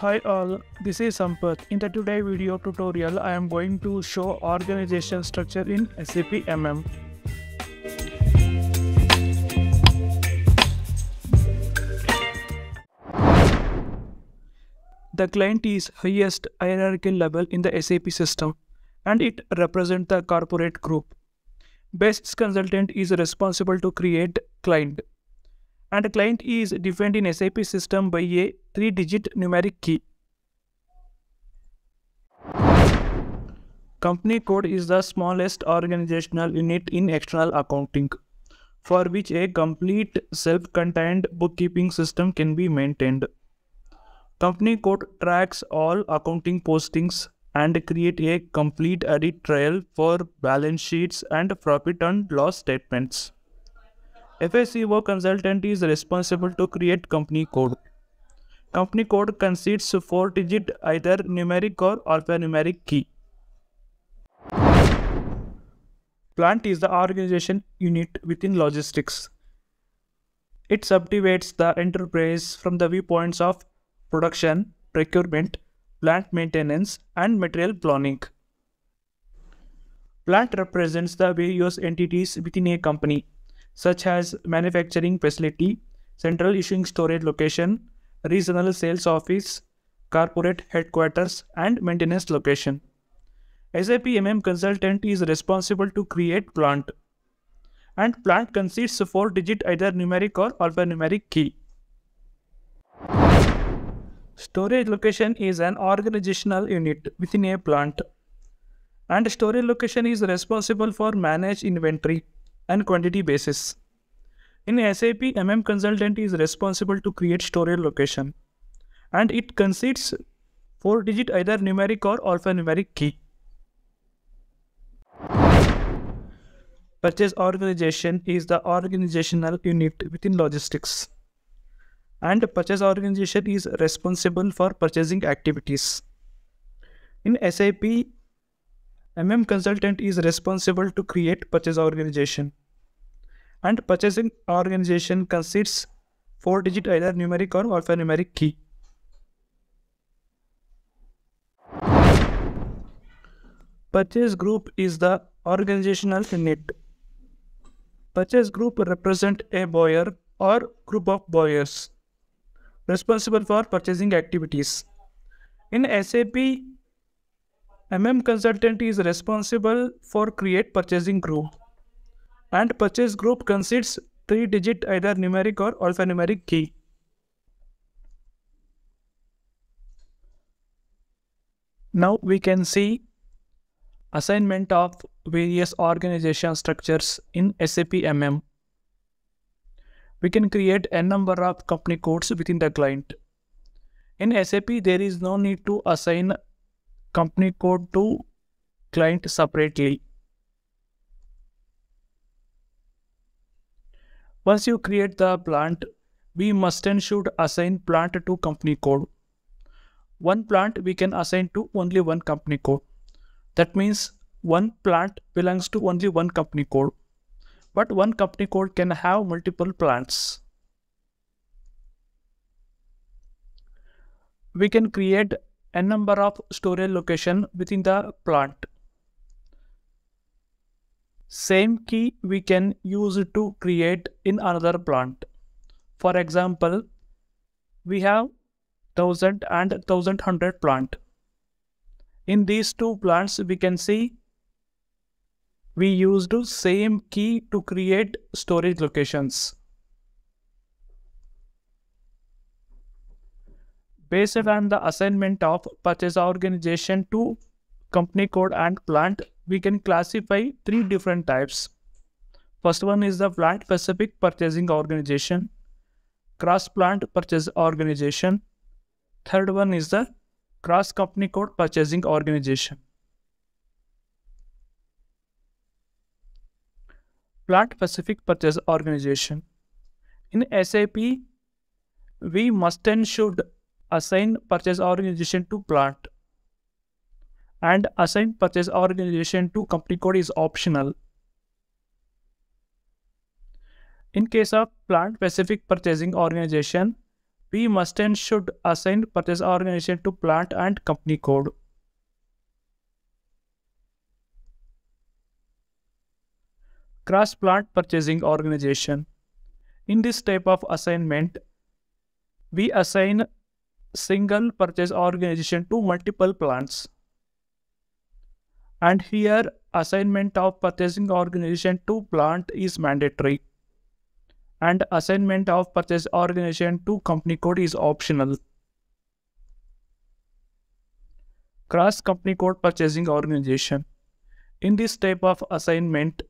Hi all, this is Sampath. In the today video tutorial, I am going to show organization structure in SAP MM. The client is highest hierarchical level in the SAP system and it represents the corporate group. Basis consultant is responsible to create client and client is defined in SAP system by a three-digit numeric key. Company code is the smallest organizational unit in external accounting, for which a complete self-contained bookkeeping system can be maintained. Company code tracks all accounting postings and create a complete audit trail for balance sheets and profit and loss statements. FICO consultant is responsible to create company code. Company code consists of four digit either numeric or alphanumeric key. Plant is the organization unit within logistics. It subdivides the enterprise from the viewpoints of production, procurement, plant maintenance, and material planning. Plant represents the various entities within a company such as manufacturing facility, central issuing storage location, regional sales office, corporate headquarters, and maintenance location. SAP MM consultant is responsible to create plant. And plant consists of four digit either numeric or alphanumeric key. Storage location is an organizational unit within a plant. And storage location is responsible for manage inventory, and quantity basis. In SAP, MM consultant is responsible to create storage location and it consists 4 digit either numeric or alphanumeric key. Purchase organization is the organizational unit within logistics and purchase organization is responsible for purchasing activities. In SAP, MM consultant is responsible to create purchase organization and purchasing organization consists four digit either numeric or alphanumeric key. Purchase group is the organizational unit. Purchase group represent a buyer or group of buyers responsible for purchasing activities. In SAP, MM consultant is responsible for create purchasing group and purchase group consists three digit either numeric or alphanumeric key. Now we can see assignment of various organization structures in SAP MM. We can create n number of company codes within the client. In SAP, there is no need to assign company code to client separately. Once you create the plant, we must and should assign plant to company code. One plant we can assign to only one company code. That means one plant belongs to only one company code. But one company code can have multiple plants. We can create a number of storage location within the plant. Same key we can use to create in another plant. For example, we have 1000 and 1100 plant. In these two plants, we can see we used same key to create storage locations. Based on the assignment of purchase organization to company code and plant, we can classify three different types. First one is the plant specific purchasing organization, cross plant purchase organization. Third one is the cross company code purchasing organization. Plant specific purchase organization. In SAP, we must and should assign purchase organization to plant and assign purchase organization to company code is optional. In case of plant specific purchasing organization, we must and should assign purchase organization to plant and company code. Cross plant purchasing organization. In this type of assignment, we assign single purchase organization to multiple plants. And here assignment of purchasing organization to plant is mandatory and assignment of purchase organization to company code is optional. Cross company code purchasing organization. In this type of assignment,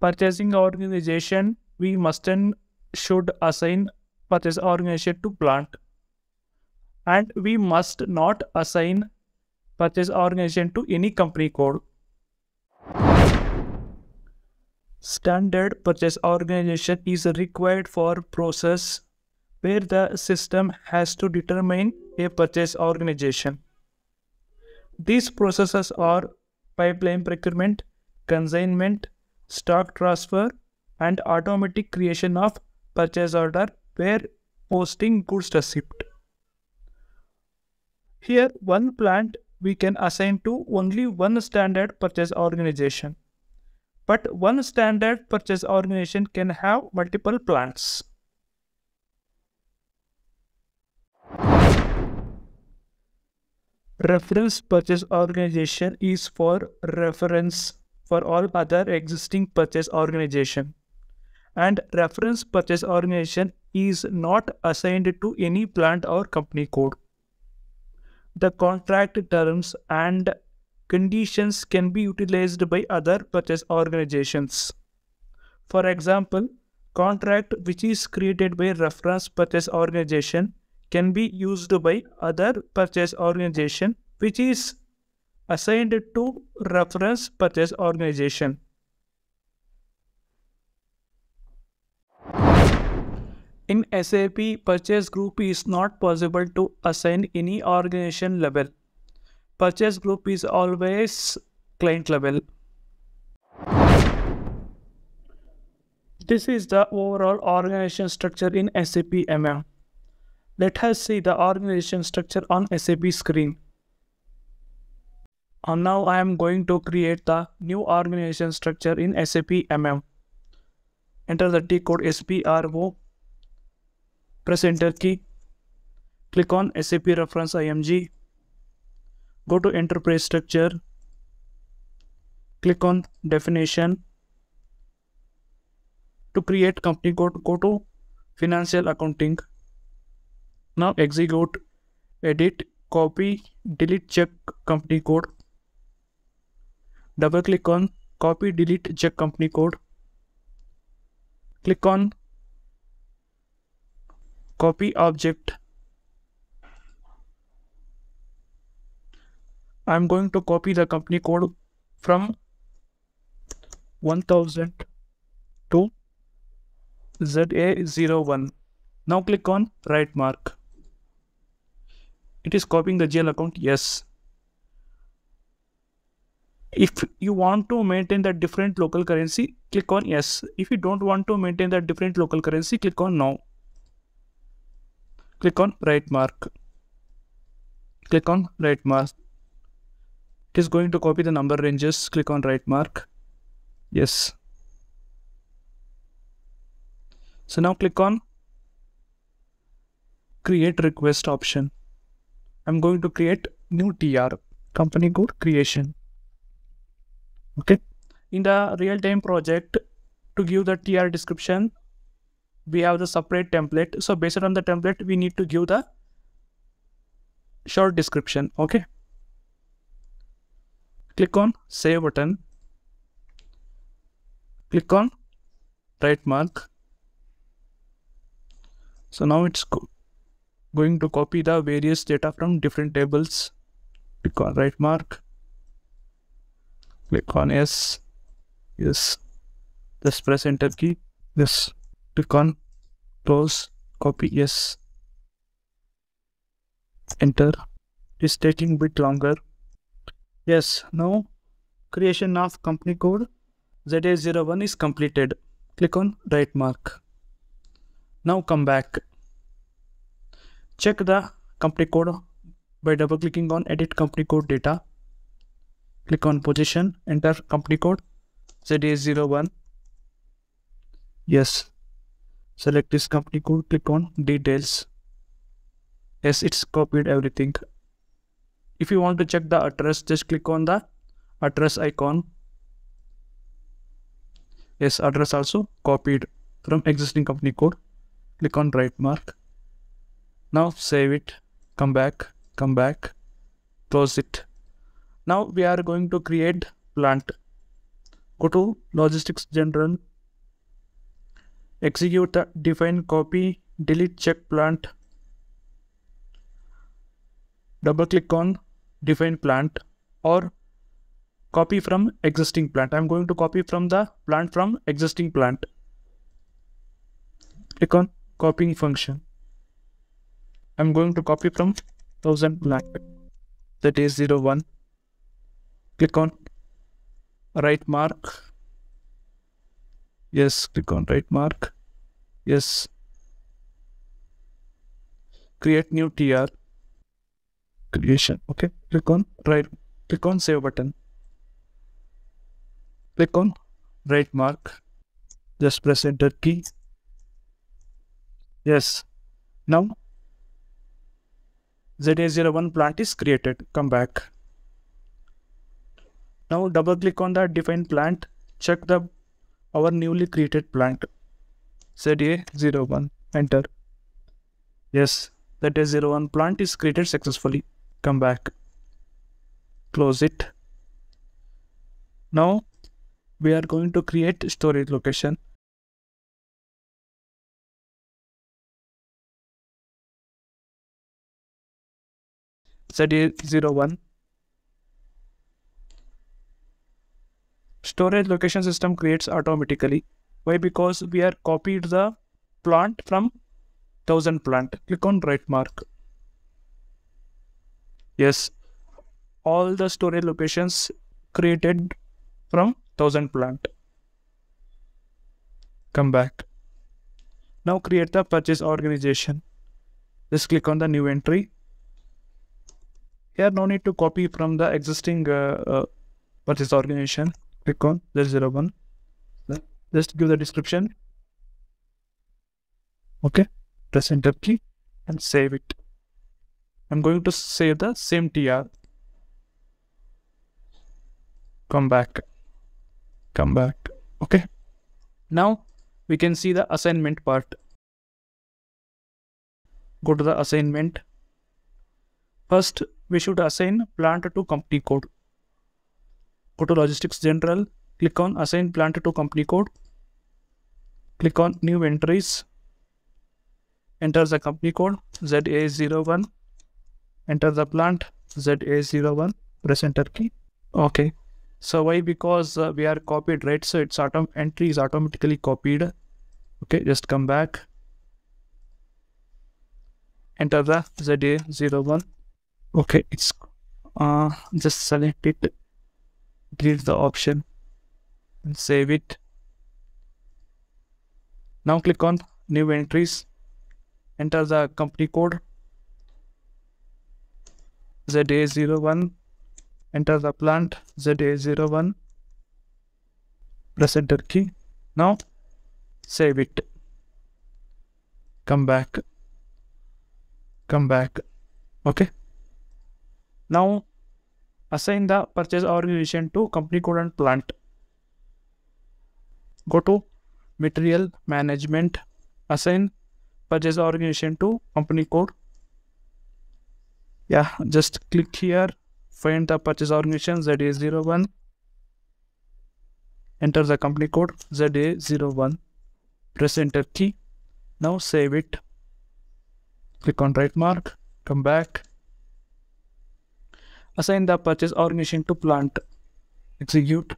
purchasing organization, we must and should assign purchase organization to plant. And we must not assign purchase organization to any company code. Standard purchase organization is required for process where the system has to determine a purchase organization. These processes are pipeline procurement, consignment, stock transfer, and automatic creation of purchase order where posting goods receipt. Here, one plant we can assign to only one standard purchase organization but one standard purchase organization can have multiple plants. Reference purchase organization is for reference for all other existing purchase organization and reference purchase organization is not assigned to any plant or company code. The contract terms and conditions can be utilized by other purchase organizations. For example, contract which is created by reference purchase organization can be used by other purchase organization which is assigned to reference purchase organization. In SAP, purchase group is not possible to assign any organization level purchase group is always client level. This is the overall organization structure in SAP MM. Let us see the organization structure on SAP screen. And now I am going to create the new organization structure in SAP MM. Enter the T code SPRO. Press enter key. Click on SAP reference IMG go to enterprise structure click on definition to create company code go to financial accounting now execute edit copy delete check company code double click on copy delete check company code click on copy object I'm going to copy the company code from 1000 to ZA01. Now click on right mark. It is copying the GL account. Yes. If you want to maintain the different local currency, click on yes. If you don't want to maintain the different local currency, click on no. Click on right mark. Click on right mark. It is going to copy the number ranges. Click on right mark. Yes. So now click on create request option. I'm going to create new tr company code creation. Okay. In the real-time project to give the tr description we have the separate template. So based on the template we need to give the short description okay? Click on save button. Click on right mark. So now it's going to copy the various data from different tables. Click on right mark. Click on yes. Yes. Just press enter key. Yes click on close copy yes. Enter. It's taking bit longer. Yes, now creation of company code. ZA01 is completed. Click on right mark. Now come back. check the company code by double clicking on edit company code data. Click on position enter company code. ZA01 yes select this company code click on details. Yes it's copied everything. If you want to check the address just click on the address icon. Yes address also copied from existing company code. Click on right mark. Now save it. Come back come back. Close it. Now we are going to create plant. Go to logistics general execute the define copy delete check plant. Double click on define plant or copy from existing plant. I'm going to copy from the plant from existing plant. Click on copying function. I'm going to copy from 1000 plant. That is 01 click on right mark yes click on right mark. Yes. Create new tr creation. Okay click on right click on save button. Click on right mark. Just press enter key. Yes. Now ZA01 plant is created. Come back. Now double click on that define plant. Check the our newly created plant. ZA01. enter. Yes the ZA01 plant is created successfully. Come back. Close it. Now we are going to create storage location. ZA01 storage location system creates automatically. Why? Because we are copied the plant from 1000 plant. Click on right mark. Yes. All the storage locations created from 1000 plant. Come back. Now create the purchase organization. Just click on the new entry. Here no need to copy from the existing uh, uh, purchase organization click on zero one just give the description. Okay press enter key and save it. I'm going to save the same tr come back. Come back. Okay. Now we can see the assignment part. Go to the assignment. First we should assign plant to company code go to logistics general. Click on assign plant to company code. Click on new entries. Enter the company code ZA01 enter the plant ZA01 press enter key. Okay. So why? Because uh, we are copied right? So it's autom entry is automatically copied. Okay just come back. Enter the ZA01 okay it's uh just select it delete the option and save it. Now click on new entries. Enter the company code ZA01 enter the plant ZA01 press enter key. Now save it. Come back. Come back. Okay. Now assign the purchase organization to company code and plant. Go to material management. Assign purchase organization to company code. Yeah just click here. Find the purchase organization ZA01 enter the company code ZA01 press enter key. Now save it. Click on right mark. Come back assign the purchase organization to plant. Execute.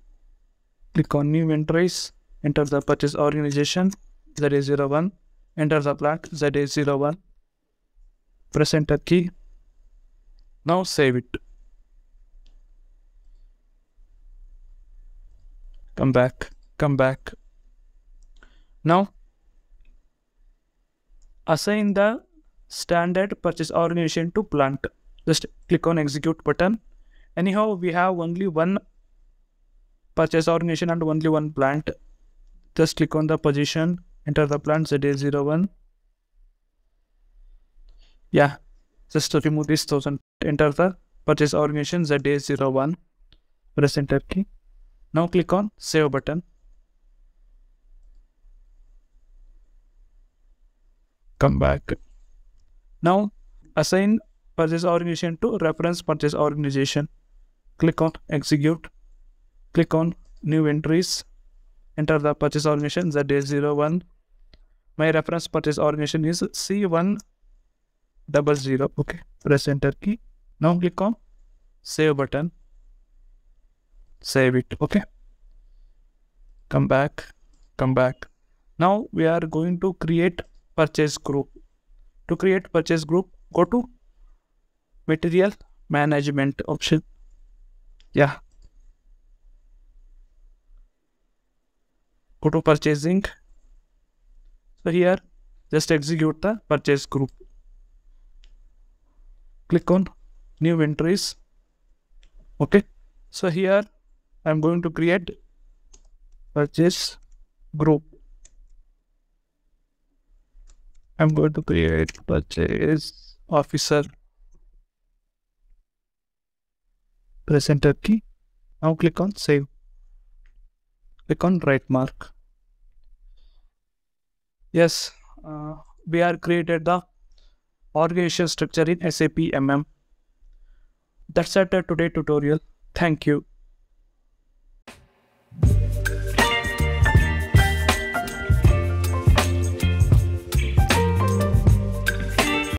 Click on new entries enter the purchase organization ZA01 enter the plant ZA01 press enter key. Now save it. Come back come back. Now assign the standard purchase organization to plant. Just click on execute button. Anyhow, we have only one purchase organization and only one plant. Just click on the position, enter the plant ZA01. Yeah, just remove this thousand, enter the purchase organization ZA01. Press enter key. Now click on save button. Come back. Now assign purchase organization to reference purchase organization. Click on execute. Click on new entries. Enter the purchase organization ZA01. My reference purchase organization is C1 double zero. Okay. Press enter key. Now click on save button. Save it. Okay. Come back. Come back. Now we are going to create purchase group to create purchase group go to material management option. Yeah. Go to purchasing. So here just execute the purchase group. Click on new entries. Okay. So here i'm going to create purchase group. I'm going to create purchase officer. Press enter key. Now click on save. Click on right mark. Yes, uh, we are created the organization structure in SAP MM. That's it for today tutorial. Thank you.